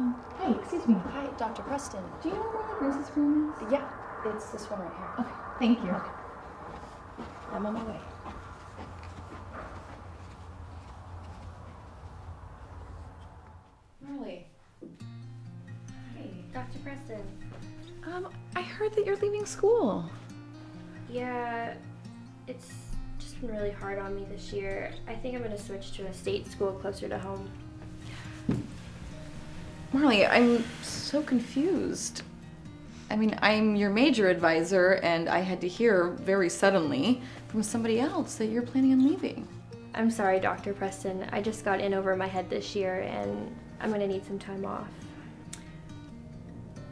Um, hey, excuse me. Hi, Dr. Preston. Do you know where the nurse's room is? Yeah, it's this one right here. Okay, thank you. I'm on my way. Marley. Hey. Dr. Preston. Um, I heard that you're leaving school. Yeah, it's just been really hard on me this year. I think I'm going to switch to a state school closer to home. Marley, I'm so confused. I mean, I'm your major advisor, and I had to hear very suddenly from somebody else that you're planning on leaving. I'm sorry, Dr. Preston. I just got in over my head this year and I'm going to need some time off.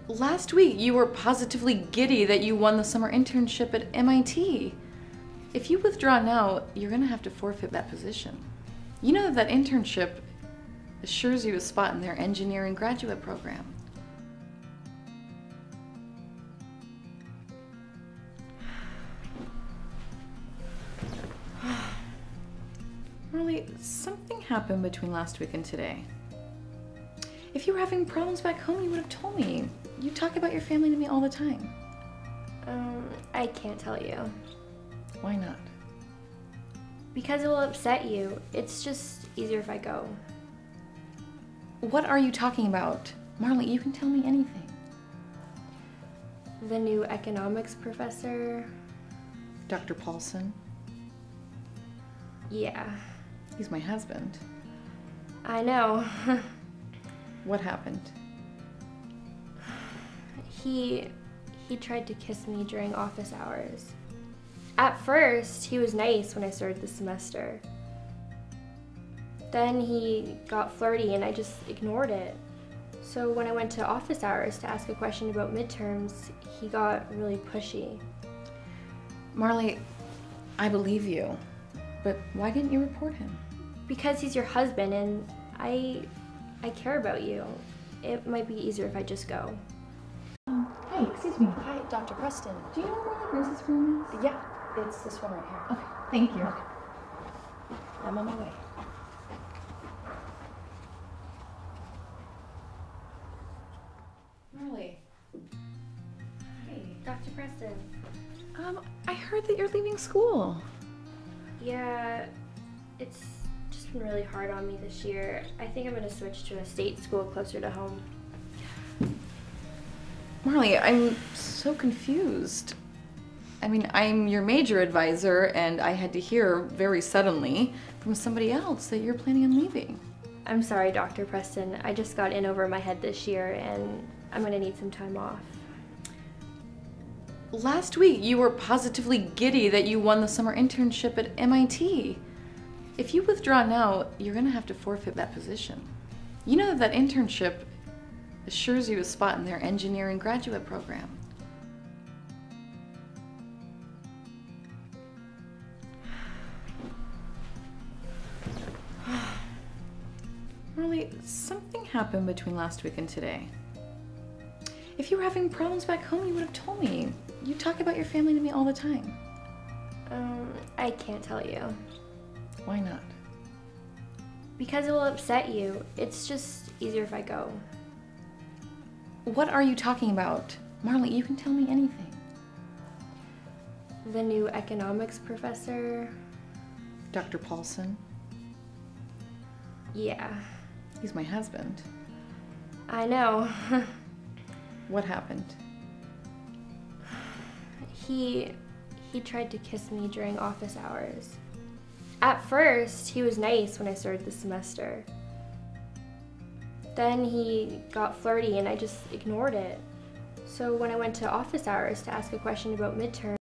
Last week, you were positively giddy that you won the summer internship at MIT. If you withdraw now, you're going to have to forfeit that position. You know that that internship assures you a spot in their engineering graduate program. Marley, something happened between last week and today. If you were having problems back home, you would have told me. You talk about your family to me all the time. Um, I can't tell you. Why not? Because it will upset you. It's just easier if I go. What are you talking about? Marley, you can tell me anything. The new economics professor. Dr. Paulson, Yeah, he's my husband. I know. What happened? he he tried to kiss me during office hours. At first, he was nice when I started the semester. Then he got flirty and I just ignored it. So when I went to office hours to ask a question about midterms, he got really pushy. Marley, I believe you. But why didn't you report him? Because he's your husband and I I care about you. It might be easier if I just go. Um, hey, excuse me. Hi, Dr. Preston. Do you know where the nurse's room is? Yeah, it's this one right here. Okay, thank you. I'm on my way. Preston. Um, I heard that you're leaving school. Yeah, it's just been really hard on me this year. I think I'm going to switch to a state school closer to home. Marley, I'm so confused. I mean, I'm your major advisor, and I had to hear very suddenly from somebody else that you're planning on leaving. I'm sorry, Dr. Preston. I just got in over my head this year and I'm going to need some time off. Last week, you were positively giddy that you won the summer internship at MIT. If you withdraw now, you're going to have to forfeit that position. You know that that internship assures you a spot in their engineering graduate program. Marley, something happened between last week and today. If you were having problems back home, you would have told me. You talk about your family to me all the time. Um, I can't tell you. Why not? Because it will upset you. It's just easier if I go. What are you talking about? Marley, you can tell me anything. The new economics professor. Dr. Paulson, Yeah, he's my husband. I know. What happened? he he tried to kiss me during office hours. At first, he was nice when I started the semester. Then he got flirty and I just ignored it. So when I went to office hours to ask a question about midterm